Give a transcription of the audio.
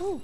Ooh.